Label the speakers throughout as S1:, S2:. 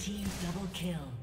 S1: team double kill.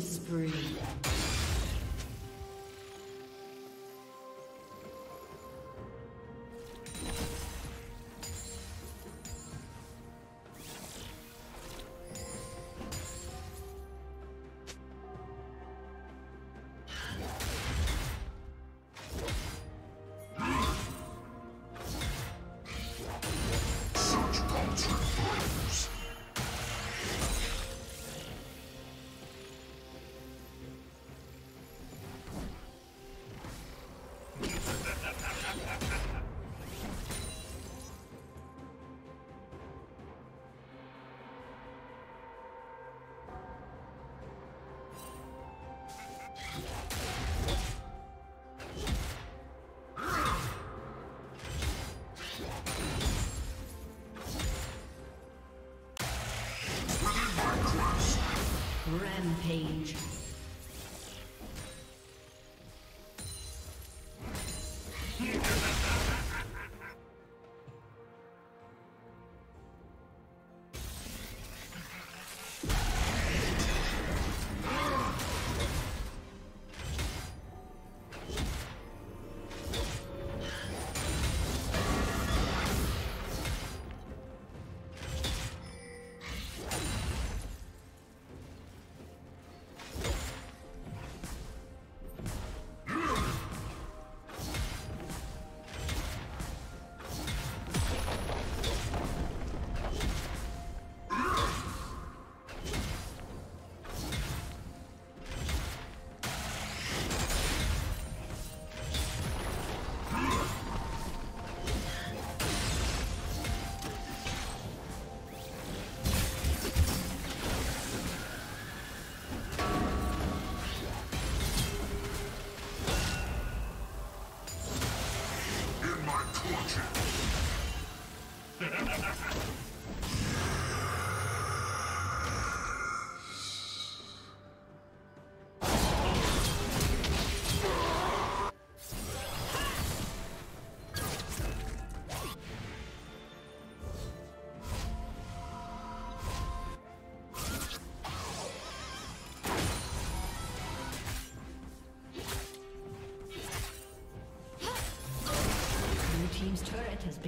S1: Spree.
S2: Rampage.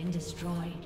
S2: Been destroyed.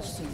S2: Plating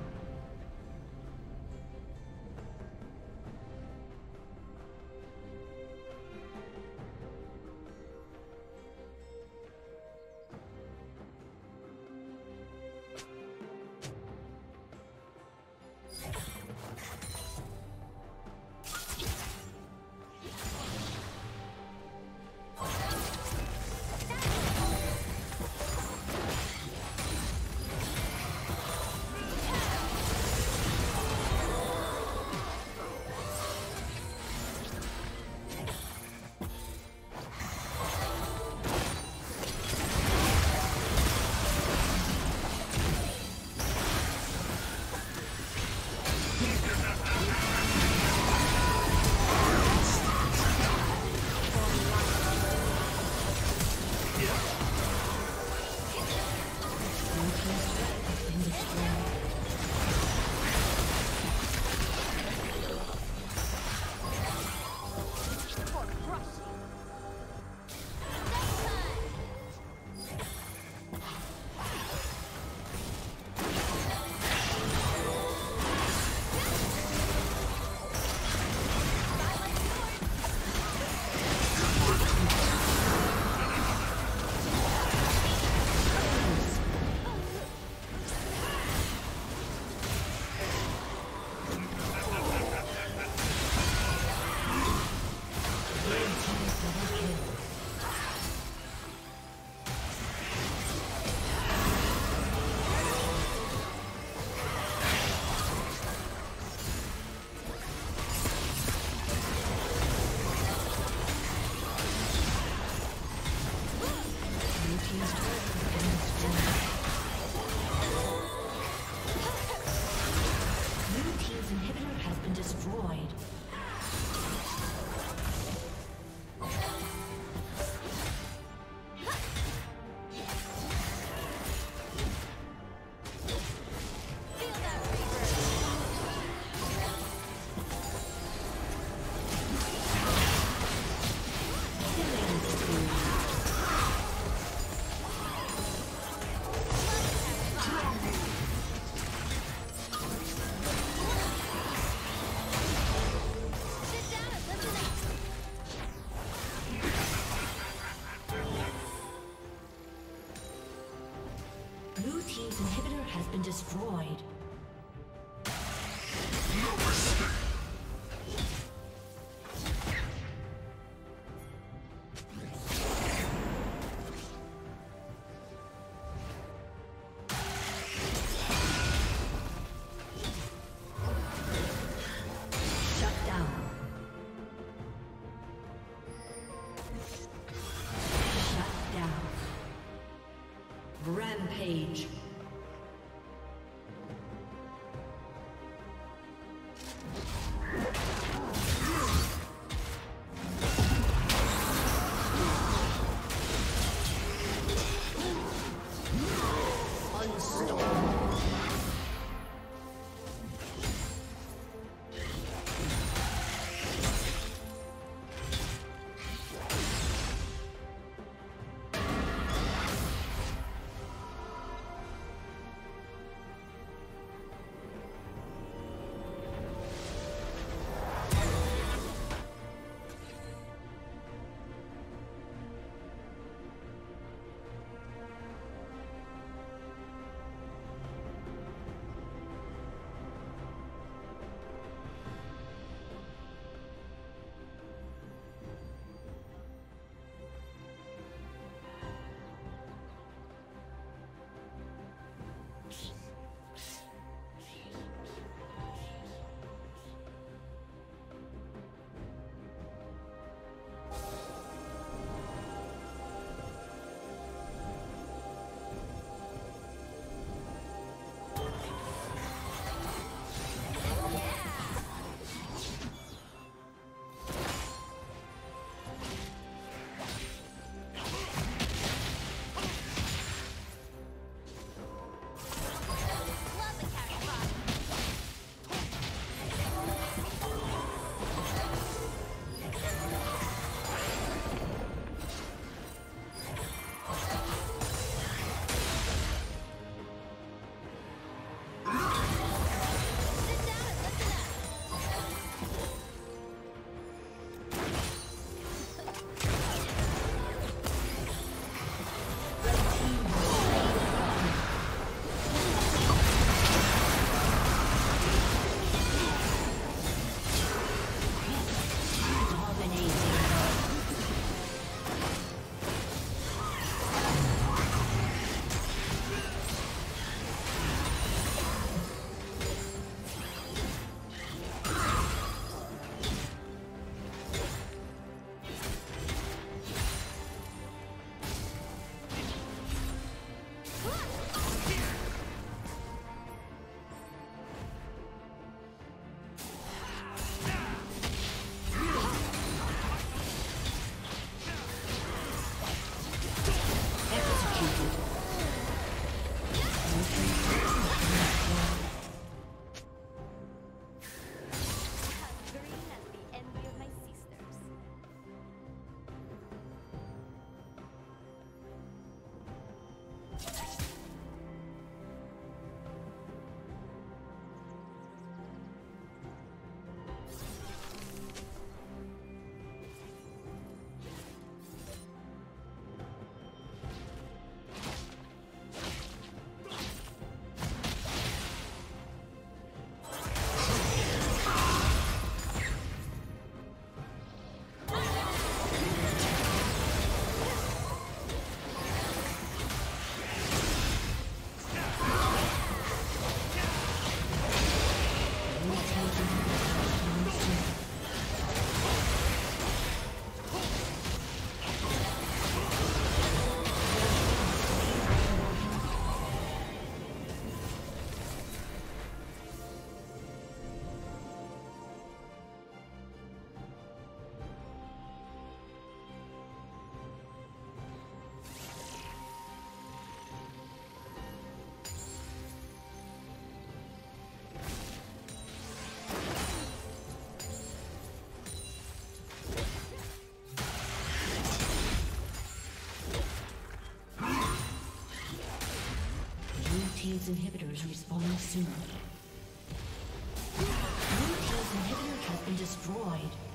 S2: Team's inhibitor is respawning soon. Blue team's inhibitor has been destroyed.